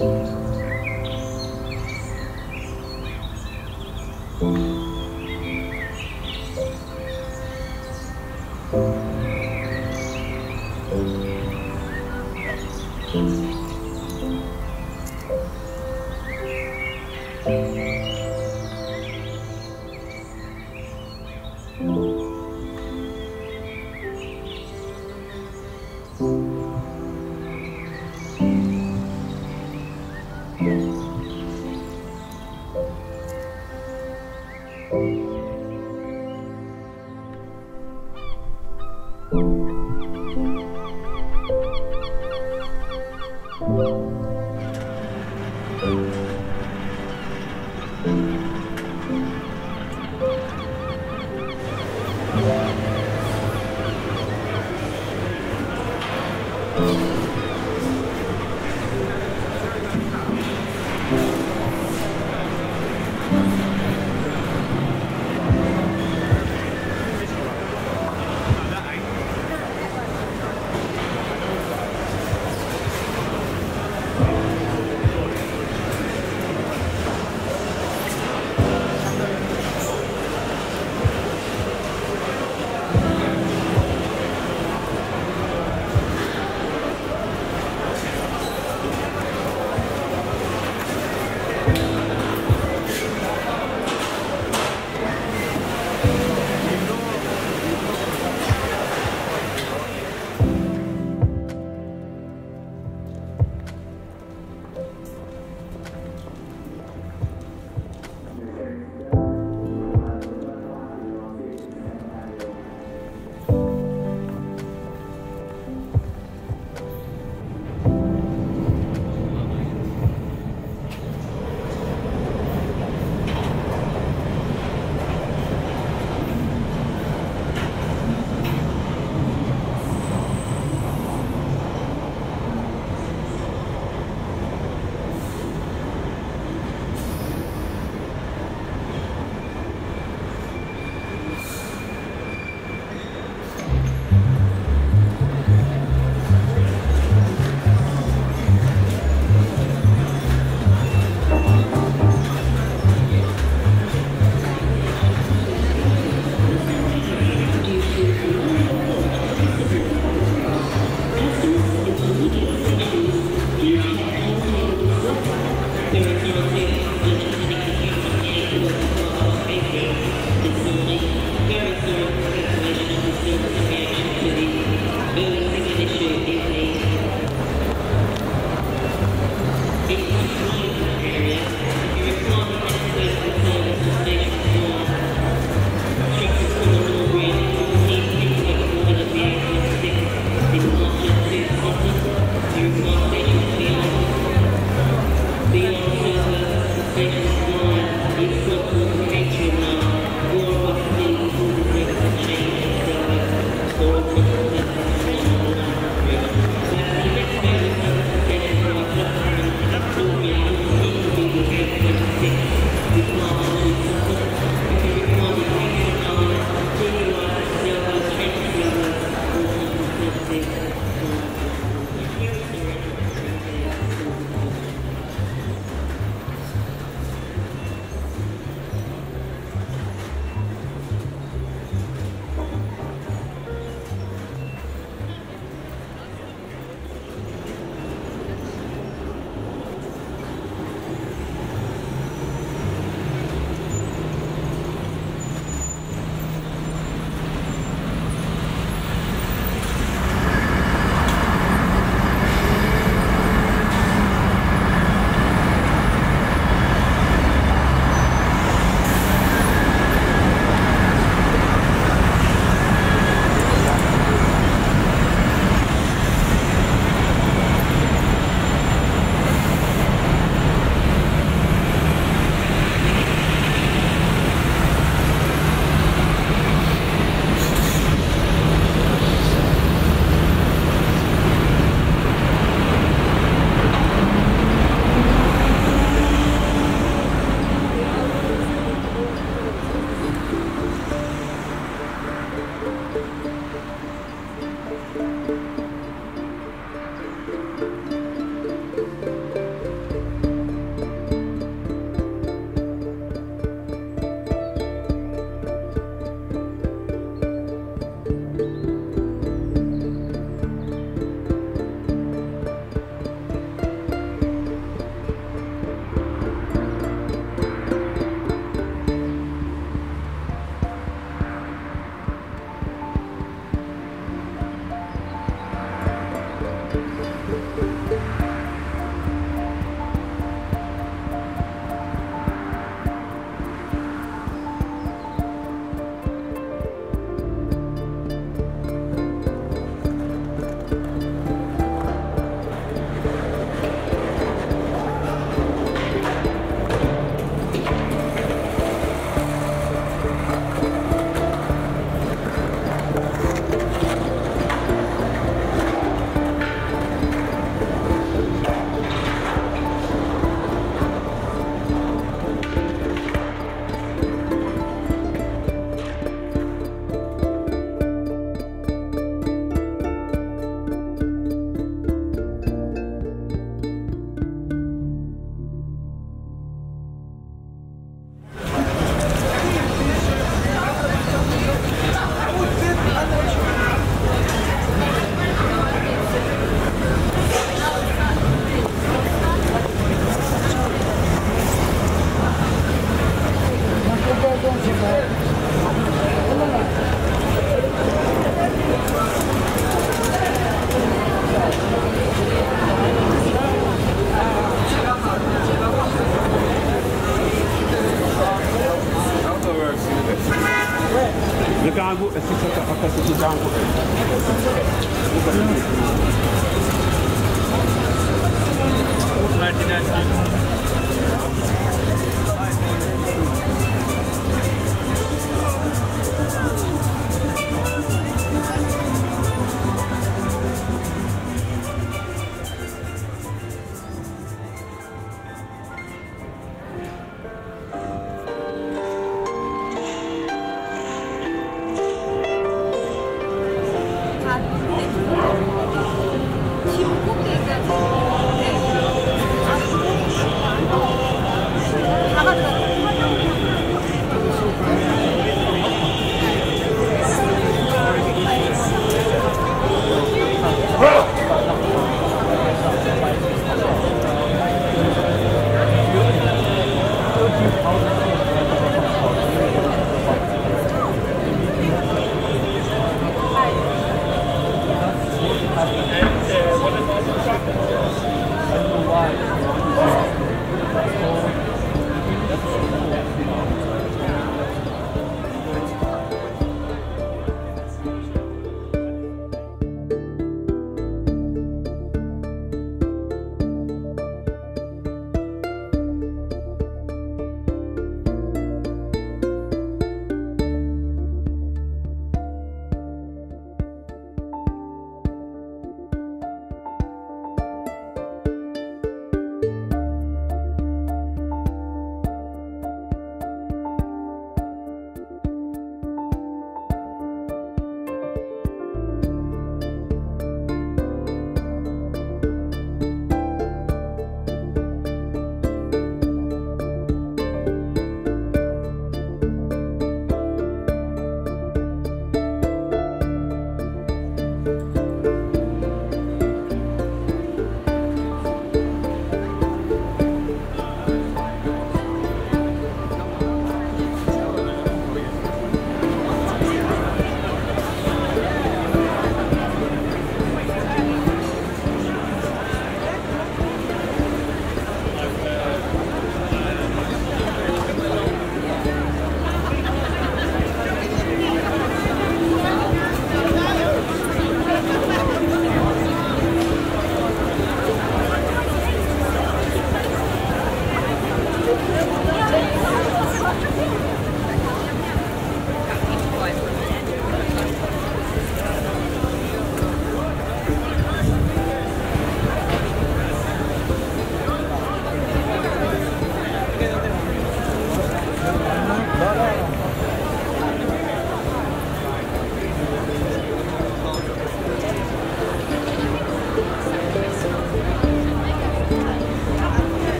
嗯。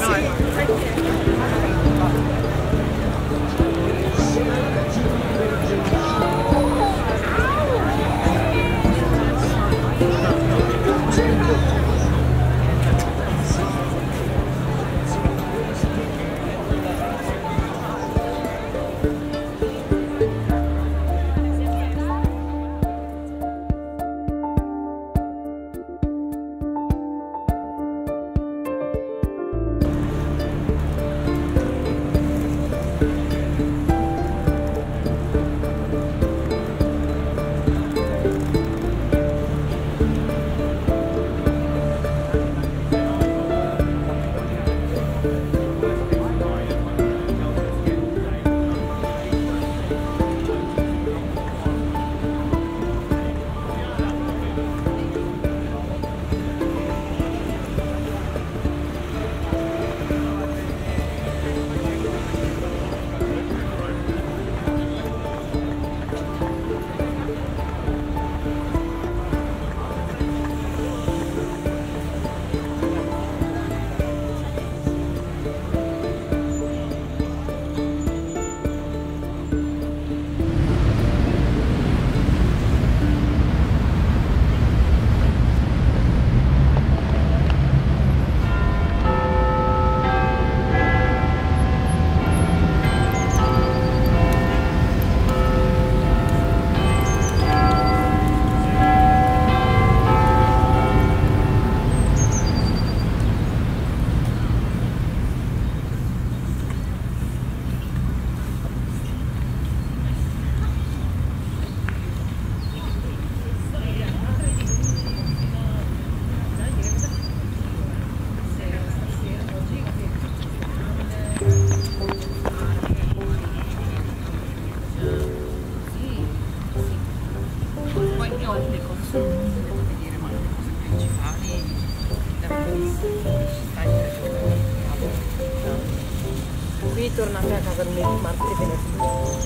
see. Ritornate a casa lunedì, martedì, venerdì.